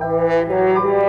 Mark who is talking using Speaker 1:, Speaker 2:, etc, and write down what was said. Speaker 1: you.